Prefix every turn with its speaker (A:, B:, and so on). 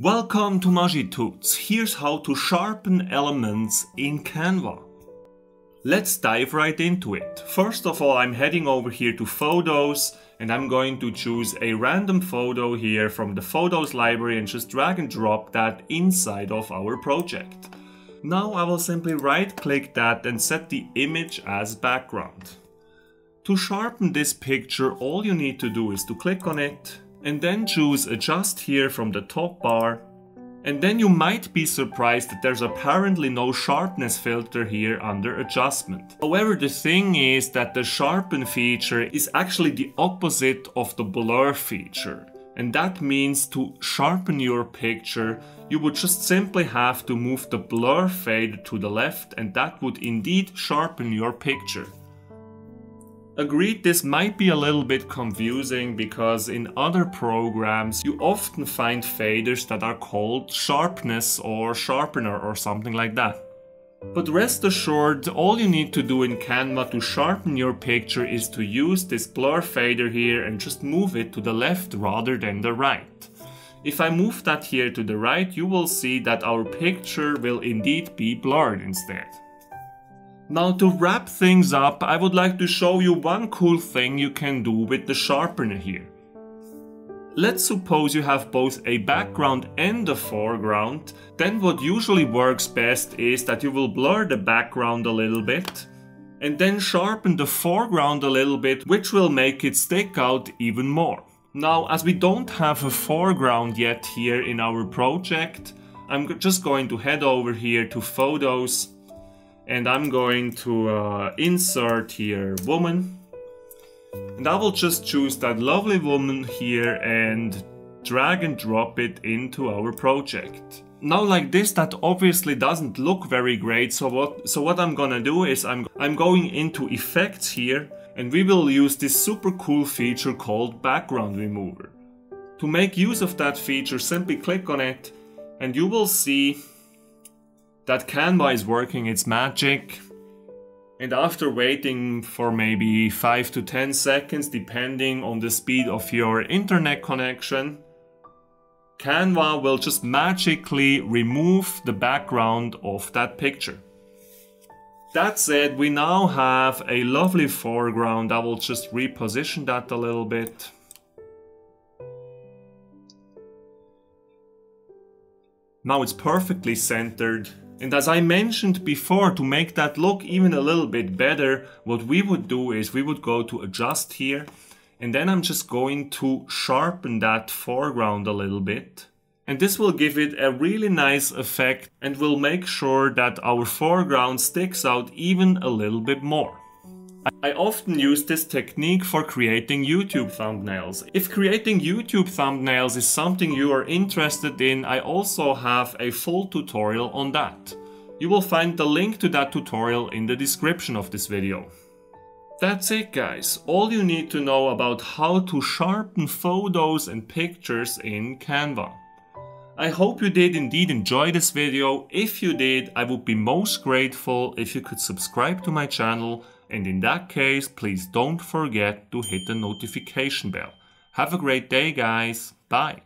A: Welcome to MaschiTuts. Here's how to sharpen elements in Canva. Let's dive right into it. First of all, I'm heading over here to Photos and I'm going to choose a random photo here from the Photos library and just drag and drop that inside of our project. Now I will simply right click that and set the image as background. To sharpen this picture, all you need to do is to click on it, and then choose adjust here from the top bar and then you might be surprised that there's apparently no sharpness filter here under adjustment. However, the thing is that the sharpen feature is actually the opposite of the blur feature. And that means to sharpen your picture, you would just simply have to move the blur fader to the left and that would indeed sharpen your picture. Agreed, this might be a little bit confusing because in other programs you often find faders that are called sharpness or sharpener or something like that. But rest assured, all you need to do in Canva to sharpen your picture is to use this blur fader here and just move it to the left rather than the right. If I move that here to the right, you will see that our picture will indeed be blurred instead. Now to wrap things up, I would like to show you one cool thing you can do with the sharpener here. Let's suppose you have both a background and a foreground, then what usually works best is that you will blur the background a little bit and then sharpen the foreground a little bit, which will make it stick out even more. Now, as we don't have a foreground yet here in our project, I'm just going to head over here to Photos and I'm going to uh, insert here woman and I will just choose that lovely woman here and drag and drop it into our project. Now like this that obviously doesn't look very great so what so what I'm gonna do is I'm I'm going into effects here and we will use this super cool feature called background remover. To make use of that feature simply click on it and you will see that Canva is working its magic. And after waiting for maybe 5 to 10 seconds, depending on the speed of your internet connection, Canva will just magically remove the background of that picture. That said, we now have a lovely foreground. I will just reposition that a little bit. Now it's perfectly centered and as I mentioned before, to make that look even a little bit better, what we would do is we would go to adjust here, and then I'm just going to sharpen that foreground a little bit. And this will give it a really nice effect and will make sure that our foreground sticks out even a little bit more. I often use this technique for creating YouTube thumbnails. If creating YouTube thumbnails is something you are interested in, I also have a full tutorial on that. You will find the link to that tutorial in the description of this video. That's it guys, all you need to know about how to sharpen photos and pictures in Canva. I hope you did indeed enjoy this video. If you did, I would be most grateful if you could subscribe to my channel and in that case, please don't forget to hit the notification bell. Have a great day guys, bye!